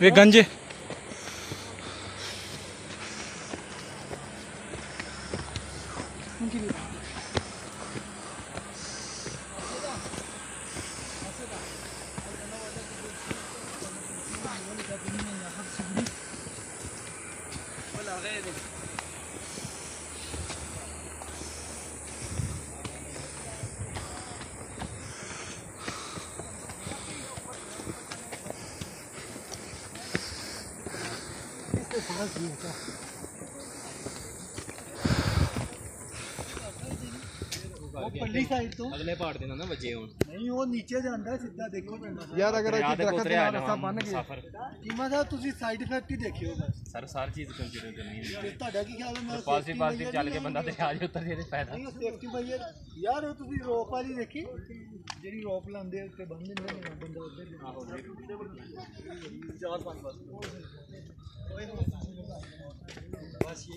वे गंजे Thank you. ਪੱਲੀ side ਤੋਂ ਅਗਲੇ ਪਾੜ ਦੇ ਨਾ ਵੱਜੇ ਹੁਣ ਨਹੀਂ ਉਹ ਨੀਚੇ ਜਾਂਦਾ ਸਿੱਧਾ ਦੇਖੋ ਪੈਂਦਾ ਯਾਰ ਅਗਰ ਦਰਿਆ ਅੱਜ ਦੇ ਦਰਖਤ ਕੋਤਰੇ ਨਾਲ ਆ ਰਸਤਾ ਬੰਨ ਗਏ ਸਫਰ ਕੀਮਾ ਸਾਹਿਬ ਤੁਸੀਂ ਸਾਈਡ ਇਫੈਕਟ ਹੀ ਦੇਖਿਓ ਬਸ ਸਰ ਸਾਰੀ ਚੀਜ਼ ਕੰਸੀਡਰ ਕਰਨੀ ਹੈ ਤੇ ਤੁਹਾਡਾ ਕੀ ਖਿਆਲ ਹੈ ਮੈਂ ਪਾਸਿਵ safety ਪਾਸਿਵ measure ਚੱਲ ਕੇ ਨਹੀਂ ਬੰਦਾ ਦਰਿਆ ਦੇ ਉੱਤਰ ਜੇ ਤੇ ਫਾਇਦਾ ਨਹੀਂ ਸੇਫਟੀ measure ਯਾਰ ਉਹ ਤੁਸੀਂ ਰੋਪ ਵਾਲੀ ਦੇਖੀ ਜਿਹੜੀ ਰੋਪ ਲਾਉਂਦੇ ਉੱਤੇ ਬੰਨ ਦਿੰਦੇ ਨੇ ਬੰਦਾ ਉੱਤੇ ਆਹੋ ਚਾਰ ਪੰਜ ਬਸ